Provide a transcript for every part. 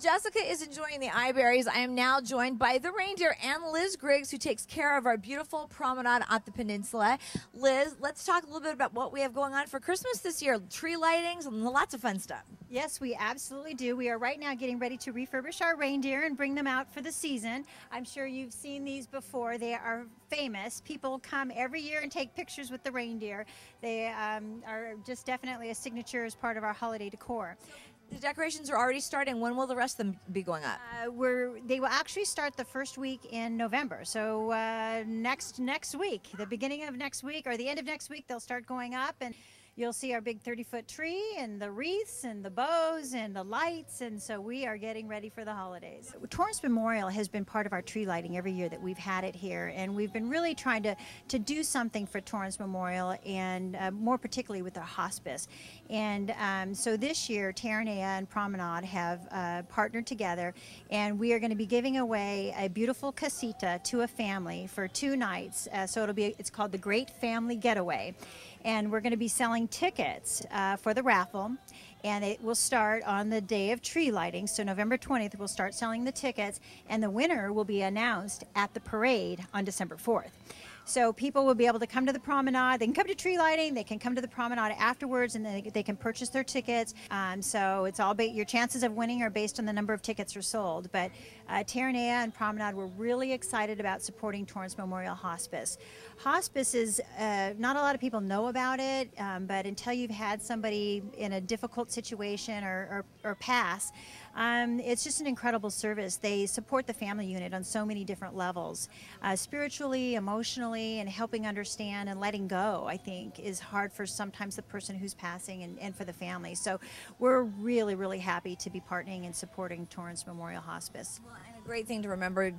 Jessica is enjoying the eyeberries, I am now joined by the reindeer and Liz Griggs, who takes care of our beautiful promenade at the peninsula. Liz, let's talk a little bit about what we have going on for Christmas this year tree lightings and lots of fun stuff. Yes, we absolutely do. We are right now getting ready to refurbish our reindeer and bring them out for the season. I'm sure you've seen these before. They are famous. People come every year and take pictures with the reindeer. They um, are just definitely a signature as part of our holiday decor. The decorations are already starting. When will the rest of them be going up? Uh, we're, they will actually start the first week in November. So uh, next next week, the beginning of next week or the end of next week, they'll start going up and you'll see our big 30 foot tree and the wreaths and the bows and the lights. And so we are getting ready for the holidays. Torrance Memorial has been part of our tree lighting every year that we've had it here. And we've been really trying to, to do something for Torrance Memorial and uh, more particularly with our hospice. And um, so this year, Terranea and Promenade have uh, partnered together and we are going to be giving away a beautiful casita to a family for two nights. Uh, so it'll be, it's called the Great Family Getaway and we're going to be selling tickets uh, for the raffle and it will start on the day of tree lighting. So November 20th, we'll start selling the tickets, and the winner will be announced at the parade on December 4th. So people will be able to come to the promenade. They can come to tree lighting. They can come to the promenade afterwards, and they, they can purchase their tickets. Um, so it's all your chances of winning are based on the number of tickets are sold. But uh, Terranea and Promenade were really excited about supporting Torrance Memorial Hospice. Hospice is uh, not a lot of people know about it, um, but until you've had somebody in a difficult situation or, or, or pass, um, it's just an incredible service. They support the family unit on so many different levels, uh, spiritually, emotionally, and helping understand and letting go. I think is hard for sometimes the person who's passing and, and for the family. So we're really, really happy to be partnering and supporting Torrance Memorial Hospice. Well, and a great thing to remember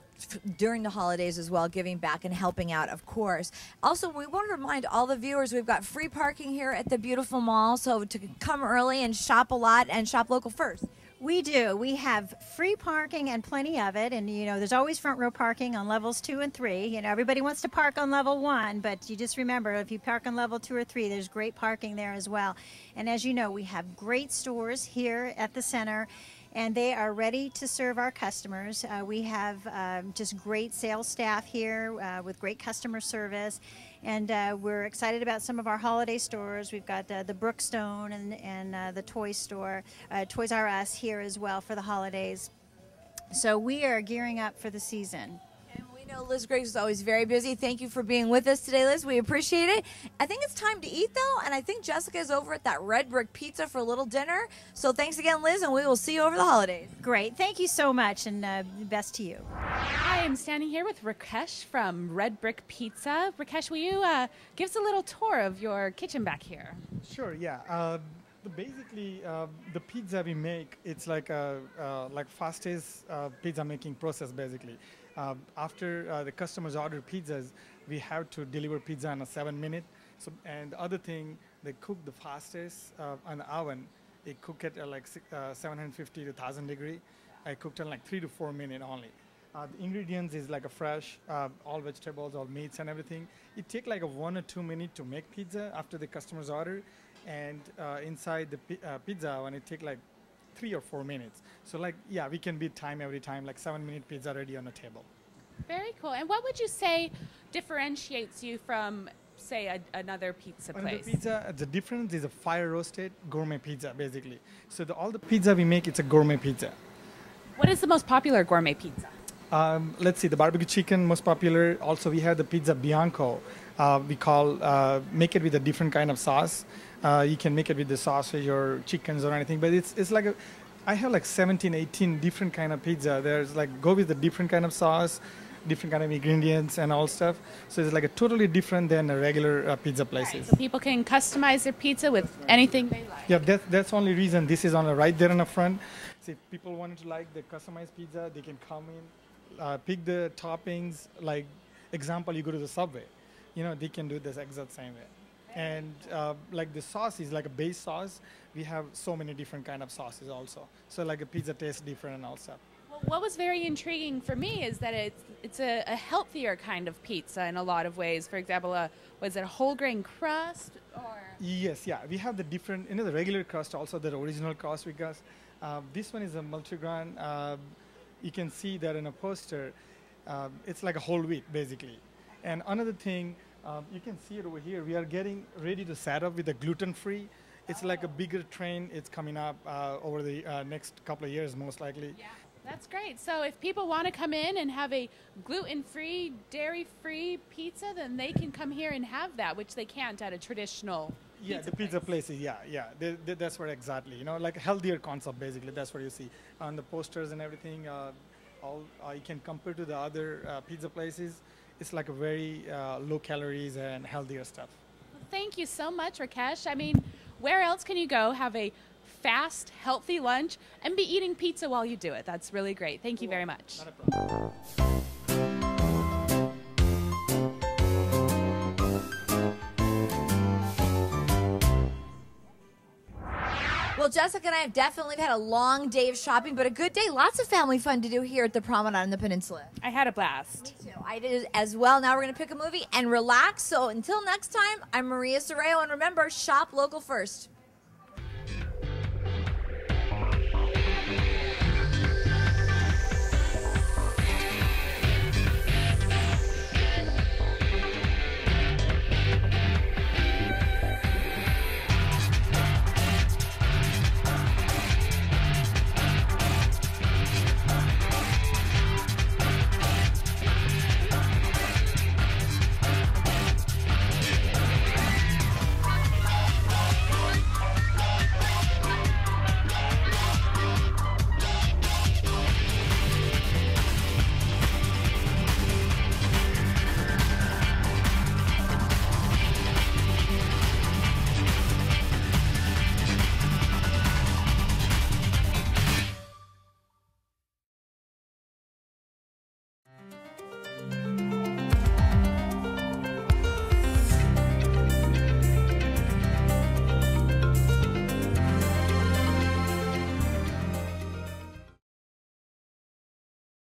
during the holidays as well, giving back and helping out, of course. Also, we want to remind all the viewers we've got free parking here at the beautiful mall, so to come early and shop a lot and shop local first. We do. We have free parking and plenty of it. And, you know, there's always front row parking on levels two and three. You know, everybody wants to park on level one, but you just remember if you park on level two or three, there's great parking there as well. And as you know, we have great stores here at the center and they are ready to serve our customers. Uh, we have um, just great sales staff here uh, with great customer service, and uh, we're excited about some of our holiday stores. We've got uh, the Brookstone and, and uh, the toy store, uh, Toys R Us here as well for the holidays. So we are gearing up for the season know Liz Griggs is always very busy. Thank you for being with us today, Liz. We appreciate it. I think it's time to eat, though, and I think Jessica is over at that Red Brick Pizza for a little dinner. So thanks again, Liz, and we will see you over the holidays. Great. Thank you so much, and uh, best to you. I am standing here with Rakesh from Red Brick Pizza. Rakesh, will you uh, give us a little tour of your kitchen back here? Sure, yeah. Uh, basically uh, the pizza we make it's like a uh, like fastest uh, pizza making process basically uh, after uh, the customers order pizzas, we have to deliver pizza in a seven minute. So, and the other thing, they cook the fastest uh, on the oven. They cook it at like uh, 750 to 1000 degree. I cooked in like three to four minutes only. Uh, the ingredients is like a fresh, uh, all vegetables, all meats and everything. It take like a one or two minute to make pizza after the customers order. And inside the pi- pizza, when it take like three or four minutes. So like, yeah, we can beat time every time, like seven minute pizza ready on the table. Very cool. And what would you say differentiates you from, say, a, another pizza place? Another pizza, the difference is a fire roasted gourmet pizza, basically. So the, all the pizza we make, it's a gourmet pizza. What is the most popular gourmet pizza? Um, let's see, the barbecue chicken most popular. Also, we have the pizza bianco. Uh, we call uh, make it with a different kind of sauce. Uh, you can make it with the sausage or chickens or anything, but it's it's like a, I have like 17, 18 different kind of pizza. There's like go with the different kind of sauce, different kind of ingredients and all stuff. So it's like a totally different than a regular uh, pizza places. Right, so people can customize their pizza with anything they like. Yeah, that, that's the only reason this is on the right there in the front. So if people wanted to like the customized pizza, they can come in, uh, pick the toppings. Like example, you go to the Subway, you know, they can do this exact same way. And uh, like the sauce is like a base sauce. We have so many different kind of sauces also. So like a pizza tastes different and all stuff. Well, what was very intriguing for me is that it's it's a, a healthier kind of pizza in a lot of ways. For example a, was it a whole grain crust or? Yes yeah. We have the different you know the regular crust also the original crust we got. Uh, this one is a multigrain. Uh, you can see that in a poster. Uh, it's like a whole wheat basically. And another thing, um, you can see it over here. We are getting ready to set up with a gluten-free. It's like a bigger train. It's coming up uh, over the uh, next couple of years, most likely. Yeah. That's great. So if people want to come in and have a gluten-free, dairy-free pizza, then they can come here and have that, which they can't at a traditional Yeah, pizza the pizza place. places. Yeah, yeah. They, they, that's what exactly. You know, like healthier concept. Basically, that's what you see on the posters and everything. Uh, all uh, you can compare to the other uh, pizza places. It's like a very uh, low calories and healthier stuff. Thank you so much, Rakesh. I mean, where else can you go have a fast, healthy lunch and be eating pizza while you do it? That's really great. Thank you very much. Well, Jessica and I have definitely had a long day of shopping, but a good day. Lots of family fun to do here at the Promenade on the Peninsula. I had a blast. Me too. I did as well. Now we're going to pick a movie and relax. So until next time, I'm Maria Serrao, and remember, shop local first.